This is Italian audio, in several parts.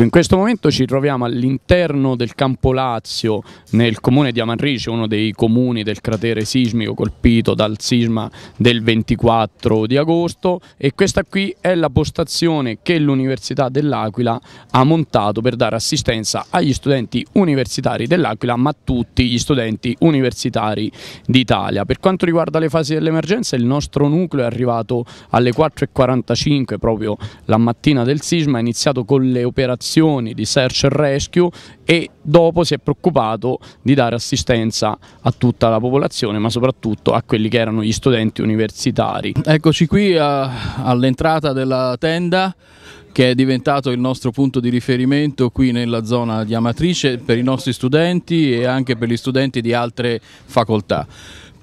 In questo momento ci troviamo all'interno del Campo Lazio, nel comune di Amanrice, uno dei comuni del cratere sismico colpito dal sisma del 24 di agosto e questa qui è la postazione che l'Università dell'Aquila ha montato per dare assistenza agli studenti universitari dell'Aquila ma a tutti gli studenti universitari d'Italia. Per quanto riguarda le fasi dell'emergenza il nostro nucleo è arrivato alle 4.45 proprio la mattina del sisma, ha iniziato con le operazioni operazioni di search and rescue e dopo si è preoccupato di dare assistenza a tutta la popolazione ma soprattutto a quelli che erano gli studenti universitari. Eccoci qui all'entrata della tenda che è diventato il nostro punto di riferimento qui nella zona di Amatrice per i nostri studenti e anche per gli studenti di altre facoltà.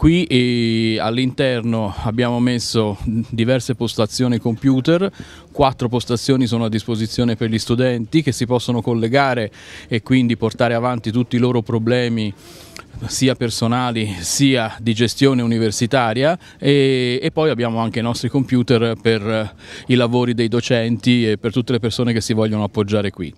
Qui all'interno abbiamo messo diverse postazioni computer, quattro postazioni sono a disposizione per gli studenti che si possono collegare e quindi portare avanti tutti i loro problemi sia personali sia di gestione universitaria e, e, poi abbiamo anche i nostri computer per i lavori dei docenti e per tutte le persone che si vogliono appoggiare qui.